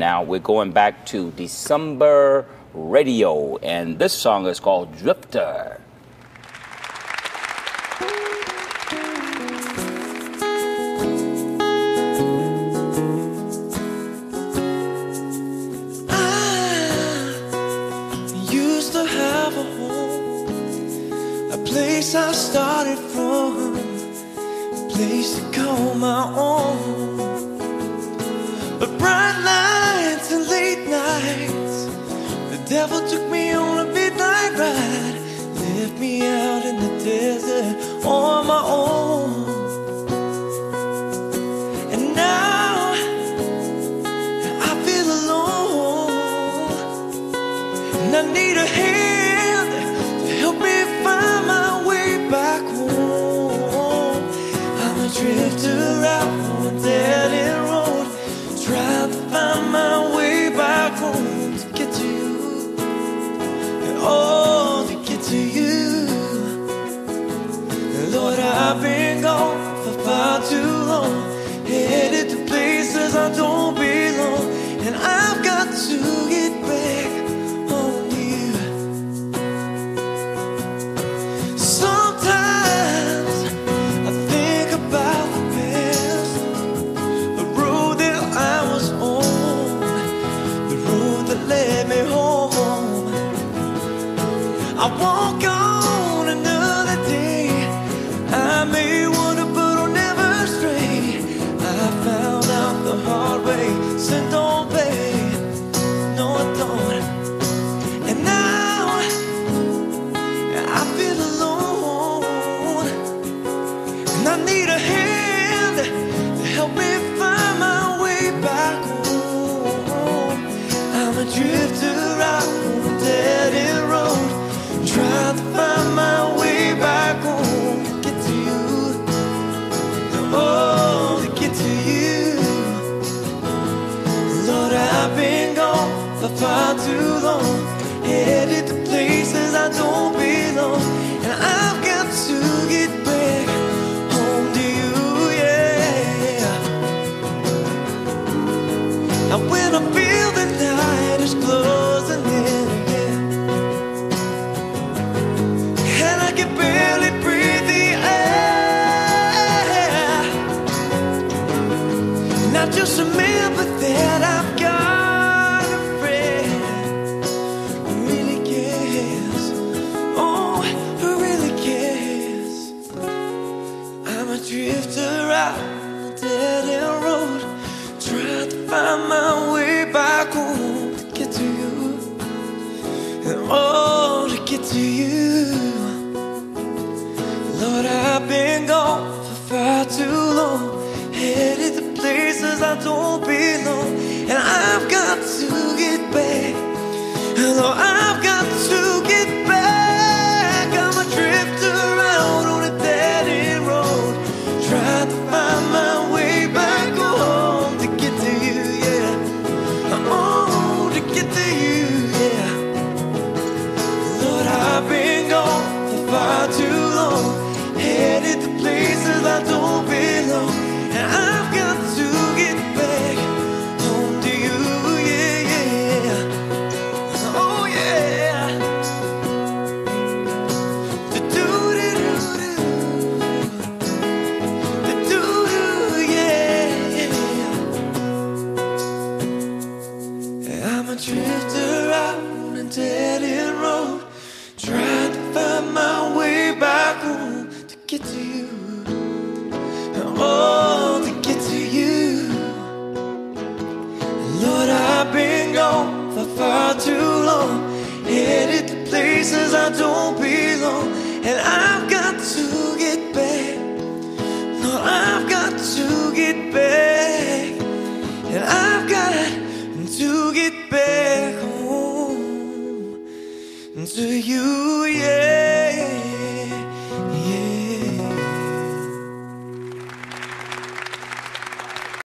Now we're going back to December Radio, and this song is called Drifter. I used to have a home, a place I started from, a place to call my own. But bright lights late nights, the devil took me on a midnight ride, left me out in the desert on my own. And now I feel alone. And I need a hand to help me find my way back home. I'm a drifter out on a dead end road, I walk on another day. I may wander, but I'll never stray. I found out the hard way. Sin don't pay. No, I don't. And now I feel alone. And I need a hand to help me find my way back home. I'm a drifter long, headed to places I don't belong, drifter out a dead end road, trying to find my way back home to get to you. And oh, to get to you. Lord, I've been gone for far too long, headed to places I don't belong, and I've got to get back. Lord, I've yeah. Oh, places I don't belong, and I've got to get back. Lord, I've got to get back, and I've got to get back home to you, yeah.